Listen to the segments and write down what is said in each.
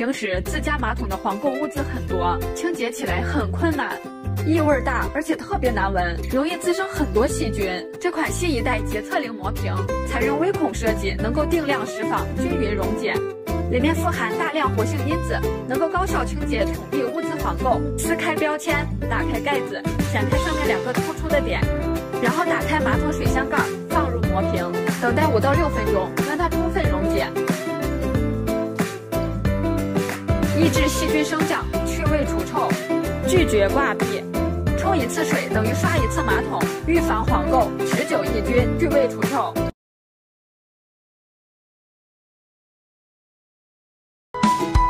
平时自家马桶的黄垢污渍很多，清洁起来很困难，异味大，而且特别难闻，容易滋生很多细菌。这款新一代洁厕灵魔瓶采用微孔设计，能够定量释放，均匀溶解。里面富含大量活性因子，能够高效清洁桶壁污渍黄垢。撕开标签，打开盖子，剪开上面两个突出的点，然后打开马桶水箱盖，放入魔瓶，等待五到六分钟，让它充分溶解，抑制细菌生长，去味除臭，拒绝挂壁。冲一次水等于刷一次马桶，预防黄垢，持久抑菌，去味除臭。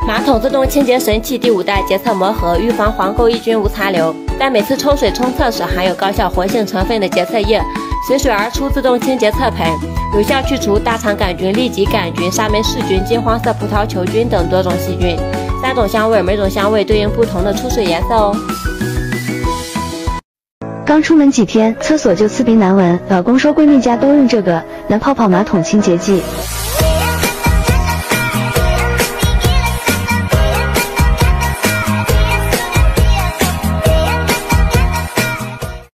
马桶自动清洁神器第五代洁厕魔盒，预防黄垢抑菌无残留。在每次冲水冲厕时，含有高效活性成分的洁厕液，随水而出，自动清洁厕盆，有效去除大肠杆菌、痢疾杆菌、沙门氏菌、金黄色葡萄球菌等多种细菌。三种香味，每种香味对应不同的出水颜色哦。刚出门几天，厕所就刺鼻难闻，老公说闺蜜家都用这个蓝泡泡马桶清洁剂。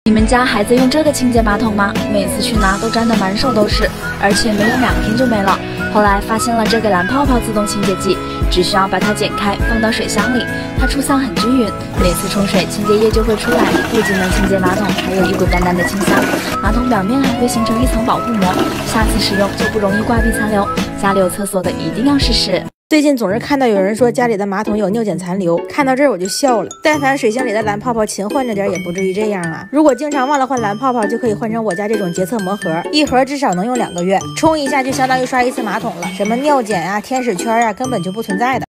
你们家孩子用这个清洁马桶吗？每次去拿都粘的满手都是，而且没用两天就没了。后来发现了这个蓝泡泡自动清洁剂，只需要把它剪开，放到水箱里，它出香很均匀，每次冲水清洁液就会出来，不仅能清洁马桶，还有一股淡淡的清香。马桶表面还会形成一层保护膜，下次使用就不容易挂壁残留。家里有厕所的一定要试试。最近总是看到有人说家里的马桶有尿碱残留，看到这儿我就笑了。但凡水箱里的蓝泡泡勤换着点，也不至于这样啊。如果经常忘了换蓝泡泡，就可以换成我家这种洁厕魔盒，一盒至少能用两个月，冲一下就相当于刷一次马桶了。什么尿碱啊、天使圈啊，根本就不存在的。